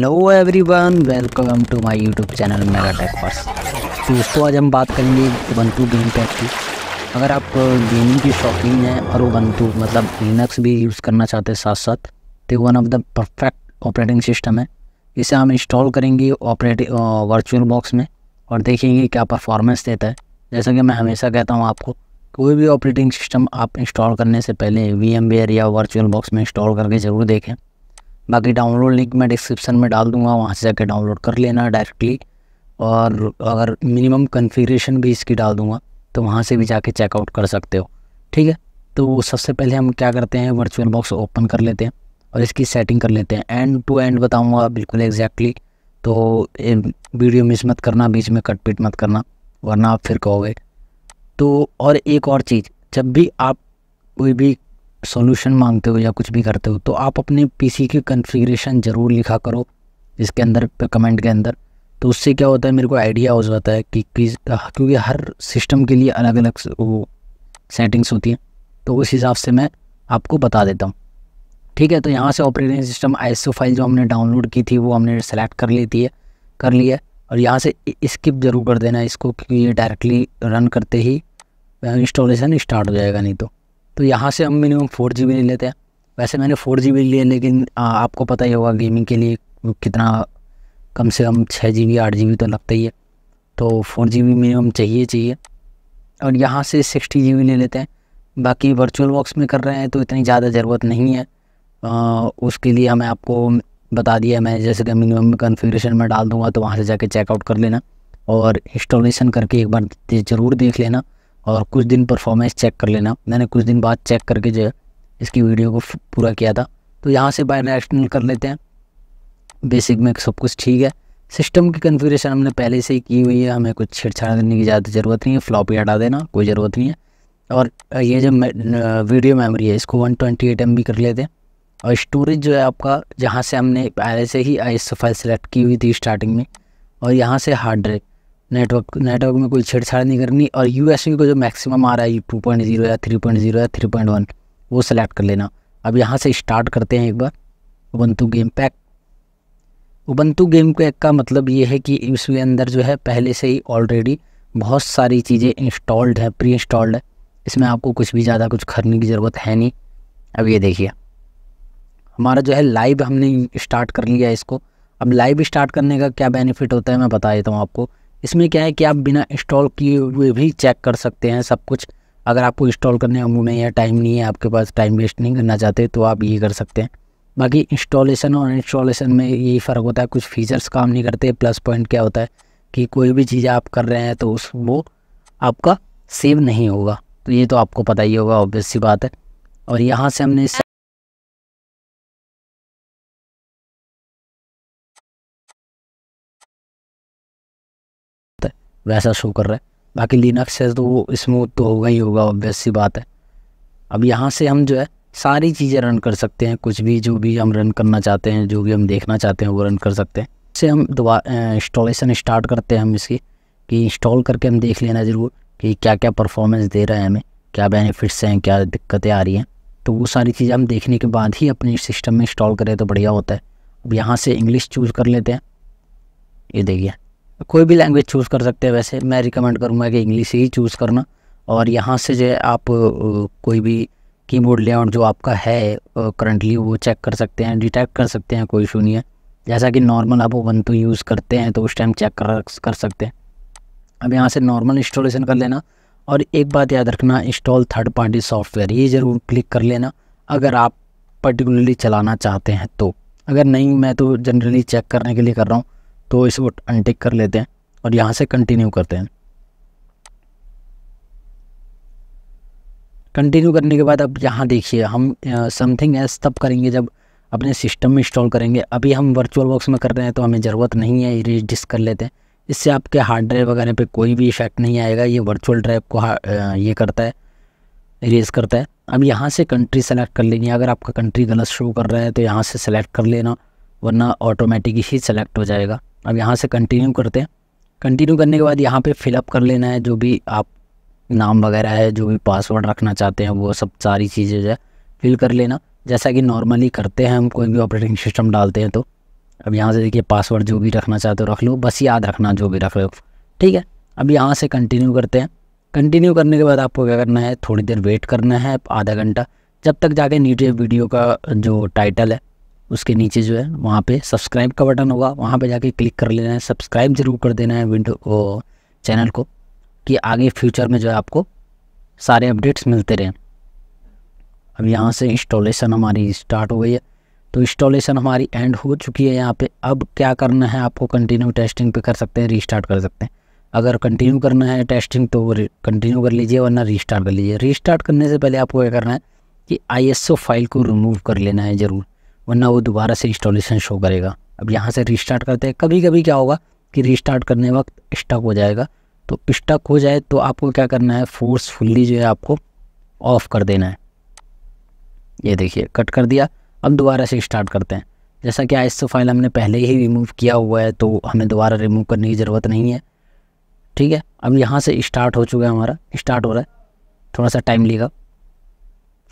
Hello everyone welcome to my YouTube channel mega tech दोस्तों, आज हम बात करेंगे उबंटू गेम पैक की। अगर आप गेमिंग की शौकीन हैं और उबंटू मतलब लिनक्स भी यूज़ करना चाहते हैं साथ साथ तो one of the perfect operating system है। इसे हम इंस्टॉल करेंगे ऑपरेटिंग वर्चुअल बॉक्स में और देखेंगे क्या परफॉर्मेंस देता है। जैसा कि मैं हमेशा कहता हूँ आपको, कोई भी ऑपरेटिंग सिस्टम आप इंस्टॉल करने से पहले वी या वर्चुअल बॉक्स में इंस्टॉल करके ज़रूर देखें। बाकी डाउनलोड लिंक मैं डिस्क्रिप्शन में डाल दूँगा, वहाँ से जाकर डाउनलोड कर लेना डायरेक्टली और अगर मिनिमम कन्फिग्रेशन भी इसकी डाल दूँगा तो वहाँ से भी जाके चेकआउट कर सकते हो। ठीक है? तो सबसे पहले हम क्या करते हैं वर्चुअल बॉक्स ओपन कर लेते हैं और इसकी सेटिंग कर लेते हैं। एंड टू एंड बताऊँगा बिल्कुल एग्जैक्टली तो वीडियो मिस मत करना, बीच में कट पिट मत करना, वरना आप फिर कहोगे। तो और एक और चीज़, जब भी आप कोई भी सॉल्यूशन मांगते हो या कुछ भी करते हो तो आप अपने पीसी की कॉन्फ़िगरेशन ज़रूर लिखा करो इसके अंदर कमेंट के अंदर। तो उससे क्या होता है, मेरे को आइडिया हो जाता है कि किस, क्योंकि हर सिस्टम के लिए अलग अलग वो सेटिंग्स होती हैं तो उस हिसाब से मैं आपको बता देता हूँ। ठीक है तो यहाँ से ऑपरेटिंग सिस्टम आई फ़ाइल जो हमने डाउनलोड की थी, वो हमने सेलेक्ट कर लेती है कर लिया है, और यहाँ से स्किप ज़रूर कर देना इसको, क्योंकि ये डायरेक्टली रन करते ही इंस्टॉलेशन स्टार्ट हो जाएगा, नहीं तो। तो यहाँ से हम मिनिमम फोर जी ले लेते हैं। वैसे मैंने फोर जी बी लिया लेकिन आ, आपको पता ही होगा गेमिंग के लिए कितना कम से कम छः जी बी आठ जी बी तो लगता ही है। तो फोर जी बी मिनिमम चाहिए चाहिए। और यहाँ से सिक्सटी जी बी ले लेते हैं। बाकी वर्चुअल बॉक्स में कर रहे हैं तो इतनी ज़्यादा ज़रूरत नहीं है। आ, उसके लिए हमें आपको बता दिया मैं जैसे कि मिनिमम कन्फिग्रेशन में डाल दूँगा तो वहाँ से जाके चेकआउट कर लेना। और इंस्टॉलेशन करके एक बार ज़रूर देख लेना। और कुछ दिन परफॉर्मेंस चेक कर लेना। मैंने कुछ दिन बाद चेक करके जो है, इसकी वीडियो को पूरा किया था। तो यहाँ से बाय नेशनल कर लेते हैं। बेसिक में सब कुछ ठीक है। सिस्टम की कन्फिग्रेशन हमने पहले से ही की हुई है। हमें कुछ छेड़छाड़ करने की ज़्यादा ज़रूरत नहीं है। फ्लॉपी हटा देना, कोई ज़रूरत नहीं है। और ये जो वीडियो मेमोरी है, इसको वन ट्वेंटी एट एम कर लेते हैं। और स्टोरेज जो है आपका, जहाँ से हमने पहले से ही आई फ़ाइल सेलेक्ट की हुई थी स्टार्टिंग में, और यहाँ से हार्ड ड्राइव नेटवर्क नेटवर्क में कोई छेड़छाड़ नहीं करनी और यू एस को जो मैक्सिमम आ रहा है टू पॉइंट ज़ीरो या थ्री पॉइंट ज़ीरो या थ्री पॉइंट वन वो सेलेक्ट कर लेना। अब यहाँ से स्टार्ट करते हैं एक बार Ubuntu game pack Ubuntu game pack का मतलब ये है कि इसके अंदर जो है, पहले से ही ऑलरेडी बहुत सारी चीज़ें इंस्टॉल्ड है प्री इंस्टॉल्ड है। इसमें आपको कुछ भी ज़्यादा कुछ करने की ज़रूरत है नहीं। अब ये देखिए, हमारा जो है लाइव हमने स्टार्ट कर लिया इसको। अब लाइव स्टार्ट करने का क्या बेनिफिट होता है मैं बता देता हूँ आपको। इसमें क्या है कि आप बिना इंस्टॉल किए हुए भी चेक कर सकते हैं सब कुछ। अगर आपको इंस्टॉल करने मुँह नहीं है टाइम नहीं है, आपके पास टाइम वेस्ट नहीं करना चाहते तो आप ये कर सकते हैं। बाकी इंस्टॉलेशन और इंस्टॉलेशन में यही फ़र्क होता है, कुछ फीचर्स काम नहीं करते। प्लस पॉइंट क्या होता है कि कोई भी चीज़ आप कर रहे हैं तो उस, वो आपका सेव नहीं होगा। तो ये तो आपको पता ही होगा ऑब्वियस सी बात है। और यहाँ से हमने वैसा शो कर रहा है। बाकी लिनक्स है तो वो स्मूथ तो होगा ही होगा ऑब्वियस सी बात है। अब यहाँ से हम जो है सारी चीज़ें रन कर सकते हैं, कुछ भी जो भी हम रन करना चाहते हैं, जो भी हम देखना चाहते हैं, वो रन कर सकते हैं। इससे हम दोबारा इंस्टॉलेशन स्टार्ट करते हैं हम इसकी, कि इंस्टॉल करके हम देख लेना ज़रूर कि क्या क्या परफॉर्मेंस दे रहा है हमें, क्या बेनिफिट्स हैं, क्या दिक्कतें आ रही हैं। तो वो सारी चीज़ें हम देखने के बाद ही अपने सिस्टम में इंस्टॉल करें तो बढ़िया होता है। अब यहाँ से इंग्लिश चूज़ कर लेते हैं। ये देखिए। कोई भी लैंग्वेज चूज़ कर सकते हैं। वैसे मैं रिकमेंड करूँगा कि इंग्लिश ही चूज़ करना। और यहाँ से जो आप कोई भी कीबोर्ड लेआउट जो आपका है करंटली वो चेक कर सकते हैं डिटेक्ट कर सकते हैं, कोई इशू नहीं है। जैसा कि नॉर्मल आप वन तो यूज़ करते हैं तो उस टाइम चेक कर कर सकते हैं। अब यहाँ से नॉर्मल इंस्टॉलेशन कर लेना। और एक बात याद रखना इंस्टॉल थर्ड पार्टी सॉफ्टवेयर ये ज़रूर क्लिक कर लेना, अगर आप पर्टिकुलरली चलाना चाहते हैं तो। अगर नहीं, मैं तो जनरली चेक करने के लिए कर रहा हूँ। तो इसको अनटिक कर लेते हैं और यहाँ से कंटिन्यू करते हैं। कंटिन्यू करने के बाद अब यहाँ देखिए, हम समथिंग एस तब करेंगे जब अपने सिस्टम में इंस्टॉल करेंगे। अभी हम वर्चुअल बॉक्स में कर रहे हैं तो हमें ज़रूरत नहीं है इरेज डिस्क कर लेते हैं। इससे आपके हार्ड ड्राइव वगैरह पे कोई भी इफ़ेक्ट नहीं आएगा, ये वर्चुअल ड्राइव को ये करता है इरेज करता है। अब यहाँ से कंट्री सेलेक्ट कर लेंगे। अगर आपका कंट्री गलत शो कर रहा है तो यहाँ से सेलेक्ट कर लेना, वरना ऑटोमेटिक ही सेलेक्ट हो जाएगा। अब यहाँ से कंटिन्यू करते हैं। कंटिन्यू करने के बाद यहाँ पे फिलअप कर लेना है जो भी आप नाम वगैरह है, जो भी पासवर्ड रखना चाहते हैं, वो सब सारी चीज़ें जो है फिल कर लेना। जैसा कि नॉर्मली करते हैं हम, कोई भी ऑपरेटिंग सिस्टम डालते हैं तो। अब यहाँ से देखिए पासवर्ड जो भी रखना चाहते हो रख लो, बस याद रखना जो भी रख लो ठीक है, अब यहाँ से कंटिन्यू करते हैं। कंटिन्यू करने के बाद आपको क्या करना है, थोड़ी देर वेट करना है, आधा घंटा। जब तक जाके नीचे वीडियो का जो टाइटल है उसके नीचे जो है, वहाँ पे सब्सक्राइब का बटन होगा। वहाँ पे जाके क्लिक कर लेना है सब्सक्राइब ज़रूर कर देना है विंडो चैनल को, कि आगे फ्यूचर में जो है आपको सारे अपडेट्स मिलते रहें। अब यहाँ से इंस्टॉलेशन हमारी स्टार्ट हो गई है। तो इंस्टॉलेशन हमारी एंड हो चुकी है यहाँ पे। अब क्या करना है, आपको कंटिन्यू टेस्टिंग पे कर सकते हैं रीस्टार्ट कर सकते हैं। अगर कंटिन्यू करना है टेस्टिंग तो कंटिन्यू कर लीजिए, वरना रीस्टार्ट कर लीजिए। रीस्टार्ट करने से पहले आपको क्या करना है, कि आईएसओ फ़ाइल को रिमूव कर लेना है ज़रूर। वरना वो दोबारा से इंस्टॉलेशन शो करेगा। अब यहाँ से रीस्टार्ट करते हैं। कभी कभी क्या होगा कि रीस्टार्ट करने वक्त स्टक हो जाएगा। तो स्टक हो जाए तो आपको क्या करना है? फोर्सफुल्ली जो है आपको ऑफ़ कर देना है। ये देखिए कट कर दिया। अब दोबारा से स्टार्ट करते हैं। जैसा कि आइस फ़ाइल हमने पहले ही रिमूव किया हुआ है तो हमें दोबारा रिमूव करने की ज़रूरत नहीं है। ठीक है? अब यहाँ से स्टार्ट हो चुका है हमारा। स्टार्ट हो रहा है। थोड़ा सा टाइम लेगा।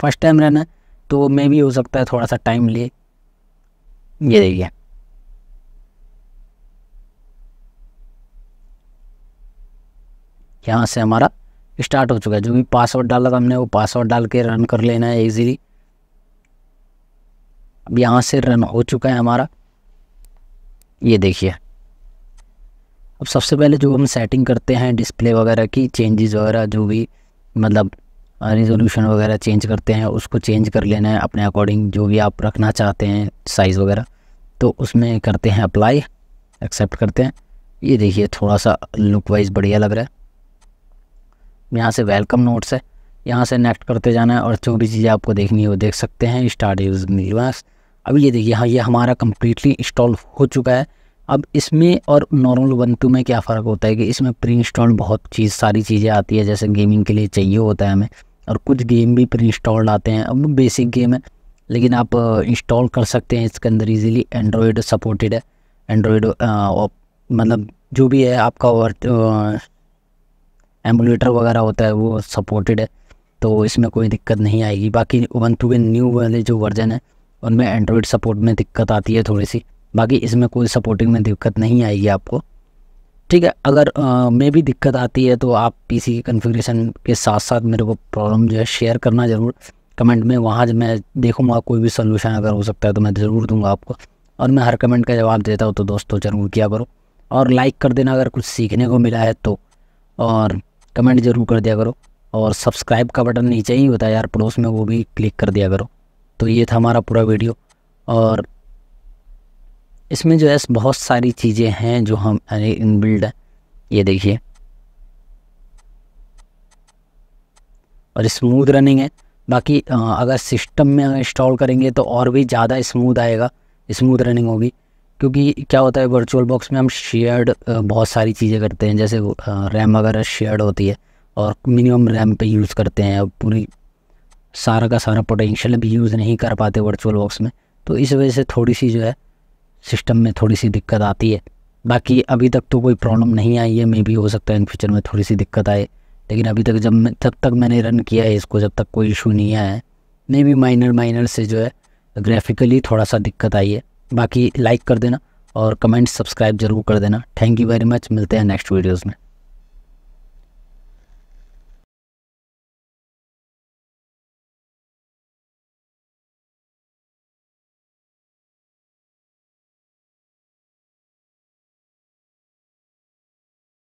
फ़र्स्ट टाइम रहना है तो मे भी हो सकता है थोड़ा सा टाइम लिए ये देखिए यहाँ से हमारा स्टार्ट हो चुका है। जो भी पासवर्ड डाला था हमने, वो पासवर्ड डाल के रन कर लेना है इजीली अब यहाँ से रन हो चुका है हमारा। ये देखिए। अब सबसे पहले जो हम सेटिंग करते हैं डिस्प्ले वगैरह की चेंजेस वगैरह, जो भी मतलब रिजोल्यूशन वगैरह चेंज करते हैं, उसको चेंज कर लेना है अपने अकॉर्डिंग जो भी आप रखना चाहते हैं साइज़ वगैरह। तो उसमें करते हैं अप्लाई एक्सेप्ट करते हैं। ये देखिए थोड़ा सा लुक वाइज बढ़िया लग रहा है। यहाँ से वेलकम नोट्स है। यहाँ से नेक्स्ट करते जाना है और जो भी चीज़ें आपको देखनी है वो देख सकते हैं। स्टार्ट यूज़ मिलवास। अब ये देखिए हाँ ये हमारा कम्प्लीटली इंस्टॉल हो चुका है। अब इसमें और नॉर्मल बंतु में क्या फ़र्क होता है कि इसमें प्री इंस्टॉल बहुत चीज़, सारी चीज़ें आती है। जैसे गेमिंग के लिए चाहिए होता है हमें। और कुछ गेम भी प्री इंस्टॉल्ड आते हैं। अब बेसिक गेम है, लेकिन आप इंस्टॉल कर सकते हैं इसके अंदर इजीली एंड्रॉयड सपोर्टेड है। एंड्रॉयड मतलब जो भी है आपका और एमुलेटर वगैरह होता है, वो सपोर्टेड है। तो इसमें कोई दिक्कत नहीं आएगी। बाकी वन टू के न्यू वाले जो वर्जन है, उनमें एंड्रॉयड सपोर्ट में दिक्कत आती है थोड़ी सी। बाकी इसमें कोई सपोर्टिंग में दिक्कत नहीं आएगी आपको। ठीक है, अगर में भी दिक्कत आती है तो आप पीसी की कन्फिग्रेशन के साथ साथ मेरे को प्रॉब्लम जो है शेयर करना ज़रूर। कमेंट में वहाँ जब मैं देखूँगा, कोई भी सोल्यूशन अगर हो सकता है तो मैं ज़रूर दूँगा आपको। और मैं हर कमेंट का जवाब देता हूँ तो दोस्तों ज़रूर किया करो। और लाइक कर देना अगर कुछ सीखने को मिला है तो। और कमेंट ज़रूर कर दिया करो। और सब्सक्राइब का बटन नीचे ही होता है यार, पड़ोस में वो भी क्लिक कर दिया करो। तो ये था हमारा पूरा वीडियो और इसमें जो है बहुत सारी चीज़ें हैं जो हम इन बिल्ड है। ये देखिए। और स्मूथ रनिंग है। बाकी अगर सिस्टम में इंस्टॉल करेंगे तो और भी ज़्यादा स्मूथ आएगा। स्मूथ रनिंग होगी। क्योंकि क्या होता है वर्चुअल बॉक्स में हम शेयर्ड बहुत सारी चीज़ें करते हैं। जैसे रैम वगैरह शेयर्ड होती है और मिनिमम रैम पे यूज़ करते हैं। अब पूरी, सारा का सारा पोटेंशियल भी यूज़ नहीं कर पाते वर्चुअल बॉक्स में। तो इस वजह से थोड़ी सी जो है सिस्टम में थोड़ी सी दिक्कत आती है। बाकी अभी तक तो कोई प्रॉब्लम नहीं आई है मे भी हो सकता है इन फ्यूचर में थोड़ी सी दिक्कत आए। लेकिन अभी तक जब मैं जब तक मैंने रन किया है इसको, जब तक कोई इशू नहीं आया है। मे भी माइनर माइनर से जो है ग्राफिकली थोड़ा सा दिक्कत आई है। बाकी लाइक कर देना और कमेंट सब्सक्राइब ज़रूर कर देना। थैंक यू वेरी मच मिलते हैं नेक्स्ट वीडियोज़ में।